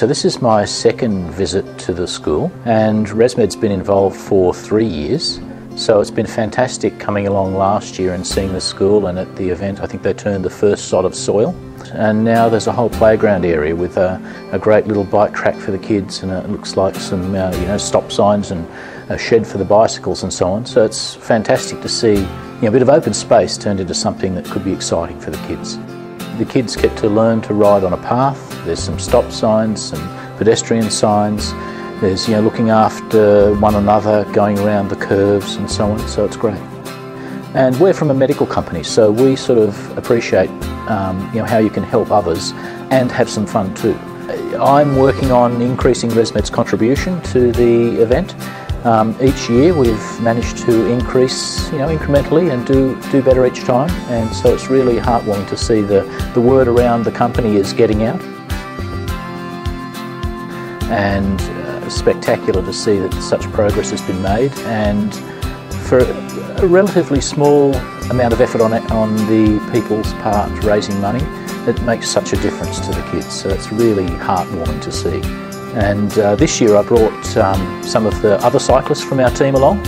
so this is my second visit to the school, and ResMed's been involved for three years. So it's been fantastic coming along last year and seeing the school, and at the event, I think they turned the first sod of soil. And now there's a whole playground area with a, a great little bike track for the kids, and it looks like some uh, you know stop signs and a shed for the bicycles and so on. So it's fantastic to see you know, a bit of open space turned into something that could be exciting for the kids. The kids get to learn to ride on a path. There's some stop signs, some pedestrian signs. There's you know looking after one another, going around the curves and so on. So it's great. And we're from a medical company, so we sort of appreciate um, you know how you can help others and have some fun too. I'm working on increasing ResMed's contribution to the event. Um, each year we've managed to increase, you know, incrementally and do, do better each time and so it's really heartwarming to see the, the word around the company is getting out and uh, spectacular to see that such progress has been made. And for a relatively small amount of effort on, it, on the people's part raising money, it makes such a difference to the kids. So it's really heartwarming to see. And uh, this year I brought um, some of the other cyclists from our team along,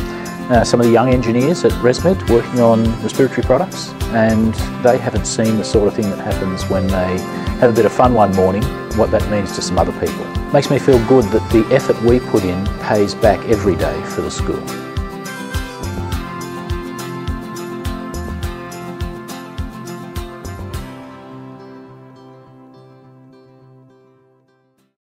uh, some of the young engineers at ResMed working on respiratory products, and they haven't seen the sort of thing that happens when they have a bit of fun one morning, what that means to some other people. It makes me feel good that the effort we put in pays back every day for the school.